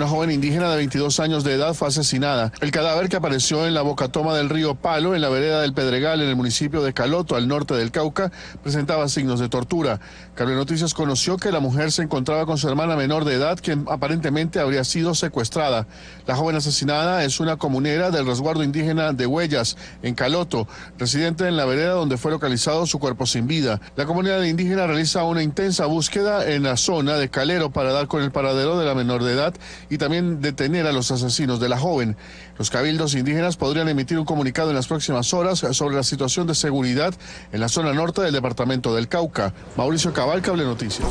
Una joven indígena de 22 años de edad fue asesinada. El cadáver que apareció en la bocatoma del río Palo, en la vereda del Pedregal, en el municipio de Caloto, al norte del Cauca, presentaba signos de tortura. Cable Noticias conoció que la mujer se encontraba con su hermana menor de edad, quien aparentemente habría sido secuestrada. La joven asesinada es una comunera del resguardo indígena de Huellas, en Caloto, residente en la vereda donde fue localizado su cuerpo sin vida. La comunidad indígena realiza una intensa búsqueda en la zona de Calero para dar con el paradero de la menor de edad y también detener a los asesinos de la joven. Los cabildos indígenas podrían emitir un comunicado en las próximas horas sobre la situación de seguridad en la zona norte del departamento del Cauca. Mauricio Cabal, Cable Noticias.